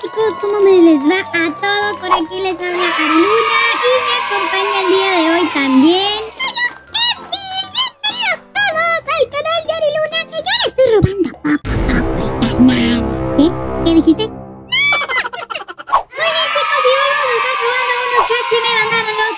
chicos, ¿cómo me les va a todos? Por aquí les habla Carolina y me acompaña el día de hoy también. ¡Bienvenidos todos al canal de Ariluna que yo le estoy robando poco a poco el canal. ¿Qué? ¿Qué dijiste? Muy bien chicos, y vamos a estar probando unos hacks que me mandaron los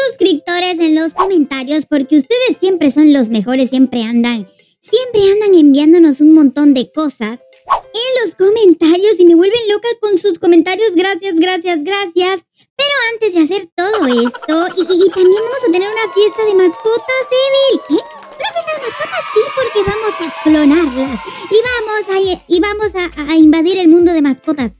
suscriptores en los comentarios porque ustedes siempre son los mejores, siempre andan, siempre andan enviándonos un montón de cosas en los comentarios y me vuelven loca con sus comentarios. Gracias, gracias, gracias. Pero antes de hacer todo esto, y, también vamos a tener una fiesta de mascotas, Evil. ¿Qué? ¿Una fiesta de mascotas? Sí, porque vamos a clonarlas. Y vamos y vamos a invadir el mundo de mascotas.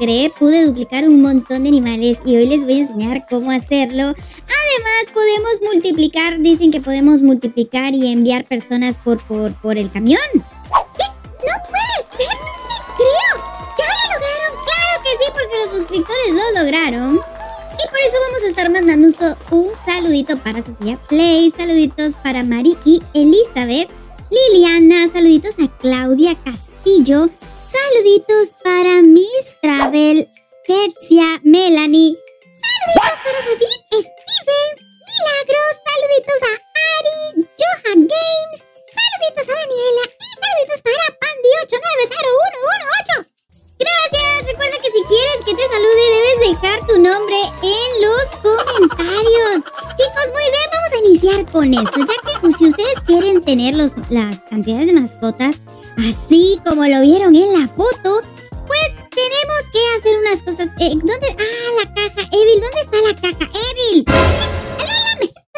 Pude duplicar un montón de animales y hoy les voy a enseñar cómo hacerlo. Además, podemos multiplicar, dicen que podemos multiplicar y enviar personas por, por, por el camión. ¿Qué? No puede ser, no te creo. ¿Ya lo lograron? Claro que sí, porque los suscriptores lo lograron. Y por eso vamos a estar mandando un, saludito para Sofía Play, saluditos para Mari y Elizabeth, Liliana, saluditos a Claudia Castillo, saluditos para Miss Travel, Ketsia, Melanie, saluditos para Sofía Steven, Milagros, saluditos a Ari, Johan Games, saluditos a Daniela y saluditos para Pandi890118. Gracias, recuerda que si quieres que te salude debes dejar tu nombre en los comentarios. Chicos, muy bien, vamos a iniciar con esto, ya que pues, si ustedes quieren tener los, las cantidades de mascotas así como lo vieron en la foto, pues tenemos que hacer unas cosas. Eh, ¿Dónde? Ah, la caja. Evil, ¿dónde está la caja? Evil.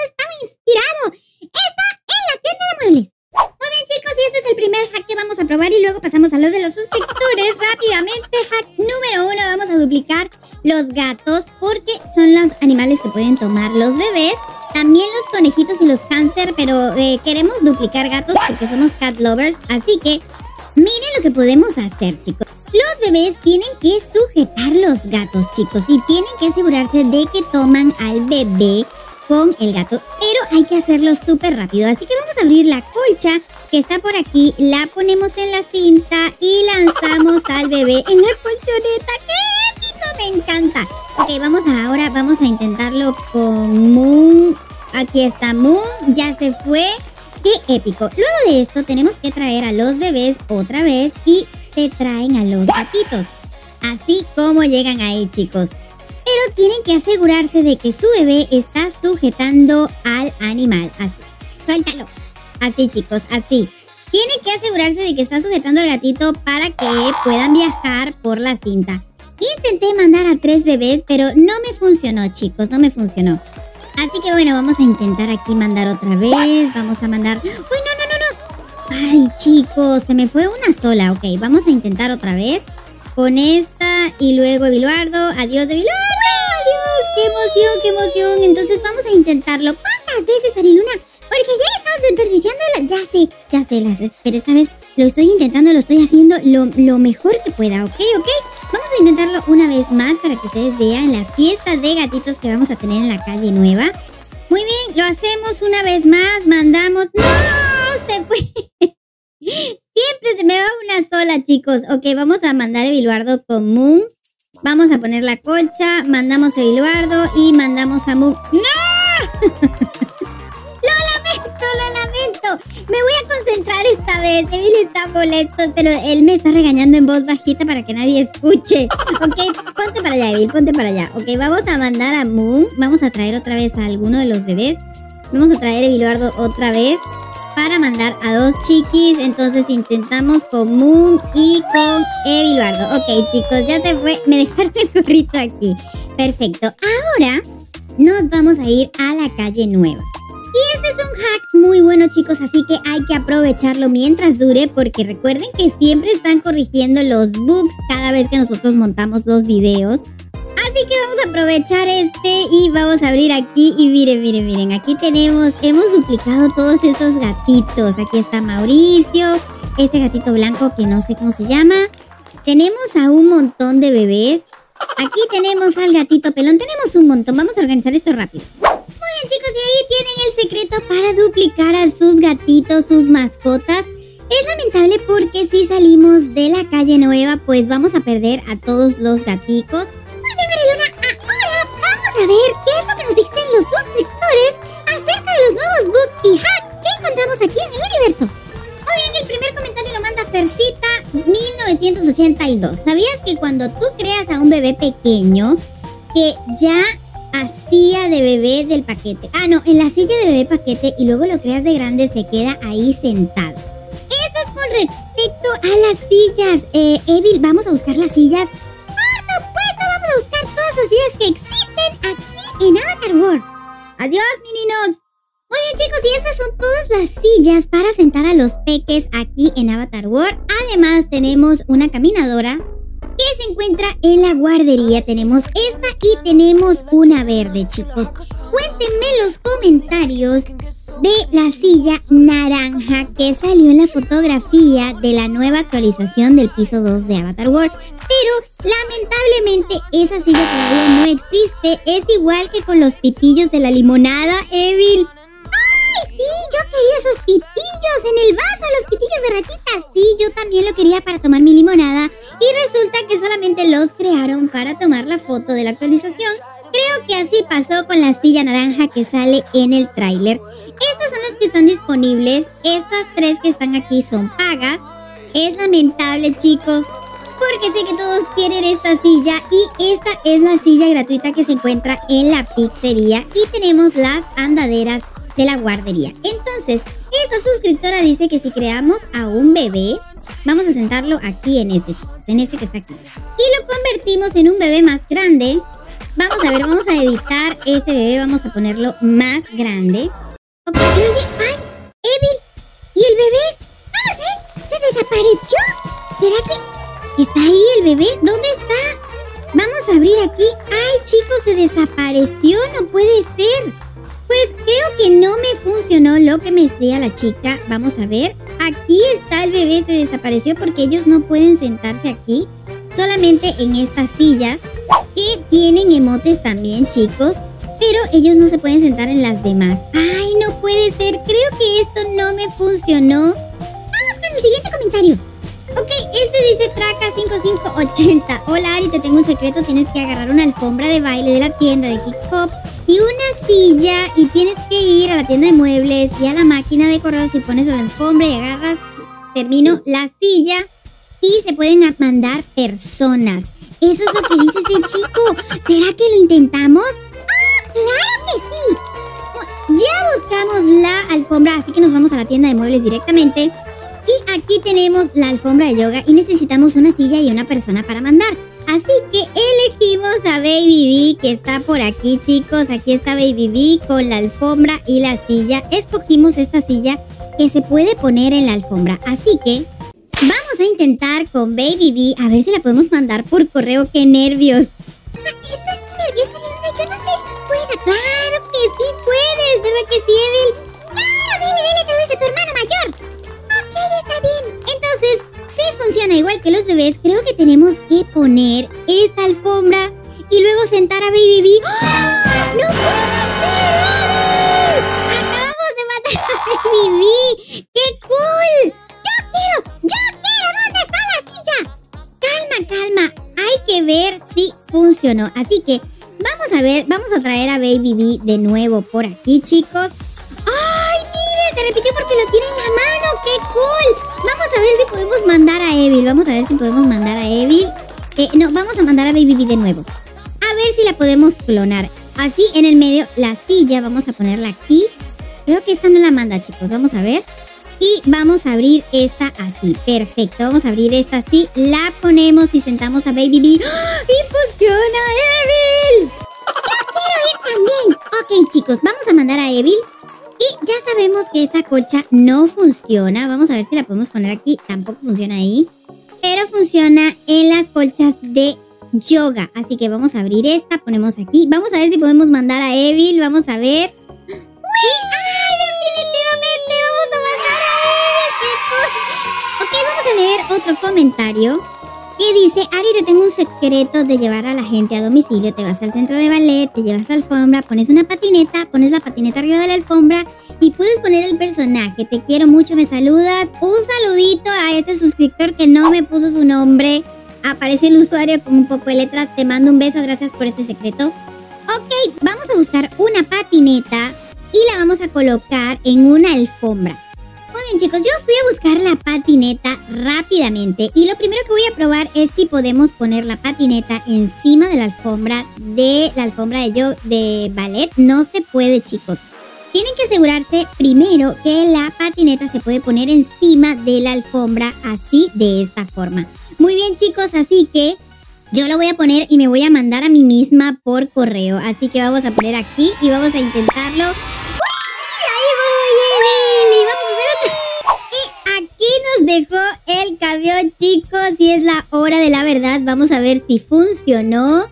estaba inspirado. Está en la tienda de muebles. Muy bien, chicos, y este es el primer hack que vamos a probar y luego pasamos a los de los suscriptores. Rápidamente, hack número uno, vamos a duplicar los gatos porque son los animales que pueden tomar los queremos duplicar gatos porque somos cat lovers. Así que miren lo que podemos hacer, chicos. Los bebés tienen que sujetar los gatos, chicos, y tienen que asegurarse de que toman al bebé con el gato, pero hay que hacerlo súper rápido. Así que vamos a abrir la colcha que está por aquí, la ponemos en la cinta y lanzamos al bebé en la colchoneta. ¡Qué épico! Me encanta. Ok, vamos ahora vamos a intentarlo con Moon. Aquí está Moon, ya se fue. ¡Qué épico! Luego de esto tenemos que traer a los bebés otra vez y se traen a los gatitos. Así como llegan ahí, chicos. Pero tienen que asegurarse de que su bebé está sujetando al animal. Así. Suéltalo. Así, chicos, así. Tienen que asegurarse de que está sujetando al gatito para que puedan viajar por la cinta. Intenté mandar a tres bebés, pero no me funcionó, chicos, no me funcionó. Así que bueno, vamos a intentar aquí mandar otra vez. Vamos a mandar... ¡Uy, no, no, no, no! Ay, chicos, se me fue una sola. Ok, vamos a intentar otra vez. Con esta y luego Eviluardo. Adiós, Eviluardo. Adiós. ¡Qué emoción, qué emoción! Entonces vamos a intentarlo. ¿Cuántas veces, Ariluna? Porque ya le estamos desperdiciando la... Ya sé, ya sé, las... pero esta vez lo estoy intentando, lo estoy haciendo lo, mejor que pueda, ¿ok? ¿Ok? Vamos a intentarlo una vez más para que ustedes vean la fiesta de gatitos que vamos a tener en la calle nueva. Muy bien, lo hacemos una vez más, mandamos... ¡No! Se fue. Siempre se me va una sola, chicos. Ok, vamos a mandar a Biluardo con Moon. Vamos a poner la colcha, mandamos a Biluardo y mandamos a Moon. ¡No! Me voy a concentrar esta vez. Evil está molesto, pero él me está regañando en voz bajita para que nadie escuche. Ok, ponte para allá, Evil, ponte para allá. Ok, vamos a mandar a Moon. Vamos a traer otra vez a alguno de los bebés. Vamos a traer a Eviluardo otra vez para mandar a dos chiquis. Entonces intentamos con Moon y con Eviluardo. Ok, chicos, ya se fue. Me dejaron el gorrito aquí. Perfecto. Ahora nos vamos a ir a la calle nueva. Y este es chicos, así que hay que aprovecharlo mientras dure porque recuerden que siempre están corrigiendo los bugs cada vez que nosotros montamos los videos. Así que vamos a aprovechar este y vamos a abrir aquí y miren, miren, miren, aquí tenemos, hemos duplicado todos esos gatitos. Aquí está Mauricio, este gatito blanco que no sé cómo se llama. Tenemos a un montón de bebés. Aquí tenemos al gatito pelón, tenemos un montón, vamos a organizar esto rápido. Bien chicos, y ahí tienen el secreto para duplicar a sus gatitos, sus mascotas. Es lamentable porque si salimos de la calle nueva, pues vamos a perder a todos los gaticos. Muy bien, Mariluna, ahora vamos a ver qué es lo que nos dicen los suscriptores acerca de los nuevos bugs y hacks que encontramos aquí en el universo. Muy bien, el primer comentario lo manda Fercita 1982. ¿Sabías que cuando tú creas a un bebé pequeño que ya hacía de bebé del paquete? Ah, no, en la silla de bebé paquete y luego lo creas de grande se queda ahí sentado. Esto es con respecto a las sillas. Eh, Evil, vamos a buscar las sillas. Por supuesto, vamos a buscar todas las sillas que existen aquí en Avatar World. Adiós, meninos. Muy bien chicos, y estas son todas las sillas para sentar a los peques aquí en Avatar World. Además tenemos una caminadora se encuentra en la guardería. Tenemos esta y tenemos una verde chicos. Cuéntenme en los comentarios de la silla naranja que salió en la fotografía de la nueva actualización del piso 2 de Avatar World. Pero lamentablemente esa silla todavía no existe. Es igual que con los pitillos de la limonada, Evil sí, yo quería esos pitillos en el vaso, los pitillos de ratitas. Sí, yo también lo quería para tomar mi limonada. Y resulta que solamente los crearon para tomar la foto de la actualización. Creo que así pasó con la silla naranja que sale en el tráiler. Estas son las que están disponibles. Estas tres que están aquí son pagas. Es lamentable, chicos, porque sé que todos quieren esta silla y esta es la silla gratuita que se encuentra en la pizzería y tenemos las andaderas de la guardería. Entonces, esta suscriptora dice que si creamos a un bebé, vamos a sentarlo aquí en este, en este que está aquí. Y lo convertimos en un bebé más grande. Vamos a ver, vamos a editar este bebé, vamos a ponerlo más grande. Ok, ¡ay! ¡Evil! ¿Y el bebé? No lo se desapareció. ¿Será que está ahí el bebé? ¿Dónde está? Vamos a abrir aquí. ¡Ay, chicos! Se desapareció, no puede ser. Pues creo que no me funcionó lo que me decía la chica. Vamos a ver. Aquí está el bebé, se desapareció porque ellos no pueden sentarse aquí. Solamente en estas sillas. Que tienen emotes también, chicos. Pero ellos no se pueden sentar en las demás. ¡Ay, no puede ser! Creo que esto no me funcionó. Vamos con el siguiente comentario. Ok, este dice Traca 5580. Hola Ari, te tengo un secreto. Tienes que agarrar una alfombra de baile de la tienda de Kick y una silla y tienes que ir a la tienda de muebles y a la máquina de correos y pones la alfombra y agarras, termino, la silla y se pueden mandar personas. Eso es lo que dice ese chico. ¿Será que lo intentamos? ¡Ah, claro que sí! Ya buscamos la alfombra, así que nos vamos a la tienda de muebles directamente. Y aquí tenemos la alfombra de yoga y necesitamos una silla y una persona para mandar. Así que elegimos a Baby B que está por aquí chicos. Aquí está Baby B con la alfombra y la silla. Escogimos esta silla que se puede poner en la alfombra. Así que vamos a intentar con Baby B a ver si la podemos mandar por correo. ¡Qué nervios! Estoy muy nerviosa, Yo no sé si. ¡Claro que sí puedes! ¿Verdad que sí, Evil? Funciona igual que los bebés, creo que tenemos que poner esta alfombra y luego sentar a Baby B. ¡Oh! ¡No puede ser, ¡Acabamos de matar a Baby B! ¡Qué cool! ¡Yo quiero! ¡Yo quiero! ¿Dónde está la silla? Calma, calma. Hay que ver si funcionó. Así que vamos a ver, vamos a traer a Baby B de nuevo por aquí, chicos. ¡Ay, mire! Se repitió porque lo tiene en la mano. ¡Qué cool! Vamos a ver si podemos mandar a Evil. Vamos a ver si podemos mandar a Evil. Eh, no, vamos a mandar a Baby B de nuevo. A ver si la podemos clonar. Así en el medio, la silla, vamos a ponerla aquí. Creo que esta no la manda, chicos. Vamos a ver. Y vamos a abrir esta así. Perfecto. Vamos a abrir esta así. La ponemos y sentamos a Baby B. ¡Ah! ¡Y funciona, Evil! ¡Yo quiero ir también! Ok, chicos. Vamos a mandar a Evil. Y ya sabemos que esta colcha no funciona. Vamos a ver si la podemos poner aquí. Tampoco funciona ahí. Pero funciona en las colchas de yoga. Así que vamos a abrir esta. Ponemos aquí. Vamos a ver si podemos mandar a Evil. Vamos a ver. ¡Ay, definitivamente! ¡Vamos a mandar a Evil! ¡Qué Ok, vamos a leer otro comentario. Que dice, Ari, te tengo un secreto de llevar a la gente a domicilio. Te vas al centro de ballet, te llevas la alfombra, pones una patineta, pones la patineta arriba de la alfombra y puedes poner el personaje. Te quiero mucho, me saludas. Un saludito a este suscriptor que no me puso su nombre. Aparece el usuario con un poco de letras. Te mando un beso, gracias por este secreto. Ok, vamos a buscar una patineta y la vamos a colocar en una alfombra. Bien chicos, yo fui a buscar la patineta rápidamente y lo primero que voy a probar es si podemos poner la patineta encima de la alfombra de la alfombra de yo de ballet. No se puede chicos. Tienen que asegurarse primero que la patineta se puede poner encima de la alfombra así de esta forma. Muy bien chicos, así que yo lo voy a poner y me voy a mandar a mí misma por correo. Así que vamos a poner aquí y vamos a intentarlo. Nos dejó el camión, chicos. Y es la hora de la verdad. Vamos a ver si funcionó.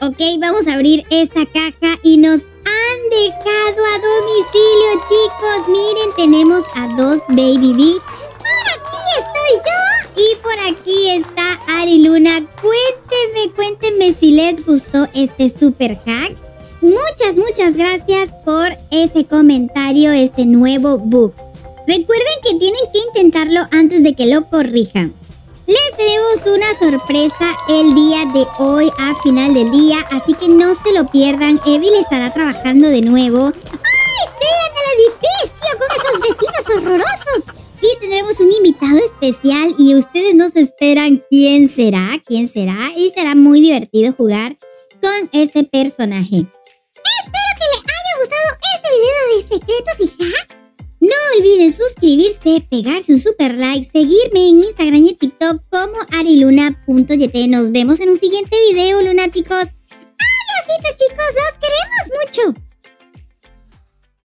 Ok, vamos a abrir esta caja y nos han dejado a domicilio, chicos. Miren, tenemos a dos Baby B. Por aquí estoy yo y por aquí está Ari Luna. Cuéntenme, cuéntenme si les gustó este super hack. Muchas, muchas gracias por ese comentario, este nuevo book. Recuerden que tienen que intentarlo antes de que lo corrijan. Les tenemos una sorpresa el día de hoy a final del día, así que no se lo pierdan. Evil estará trabajando de nuevo. ¡Ay, sean el edificio con esos vecinos horrorosos! Y tendremos un invitado especial y ustedes nos esperan quién será, quién será. Y será muy divertido jugar con ese personaje. Espero que les haya gustado este video de secretos y olviden suscribirse, pegarse un super like, seguirme en Instagram y TikTok como ariluna.yt. Nos vemos en un siguiente video, lunáticos. Adiósito chicos, los queremos mucho.